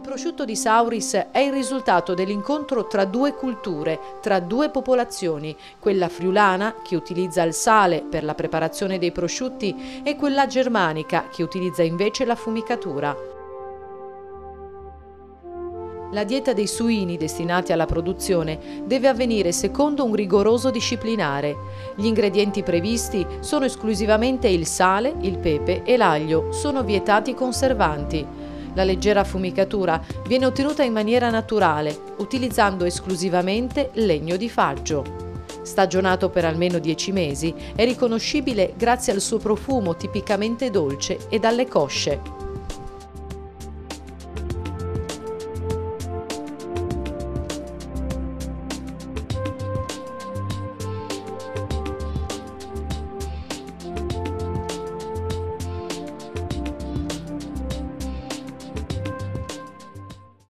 prosciutto di Sauris è il risultato dell'incontro tra due culture, tra due popolazioni, quella friulana che utilizza il sale per la preparazione dei prosciutti e quella germanica che utilizza invece la fumicatura. La dieta dei suini destinati alla produzione deve avvenire secondo un rigoroso disciplinare. Gli ingredienti previsti sono esclusivamente il sale, il pepe e l'aglio, sono vietati conservanti. La leggera fumicatura viene ottenuta in maniera naturale, utilizzando esclusivamente legno di faggio. Stagionato per almeno 10 mesi, è riconoscibile grazie al suo profumo tipicamente dolce e dalle cosce.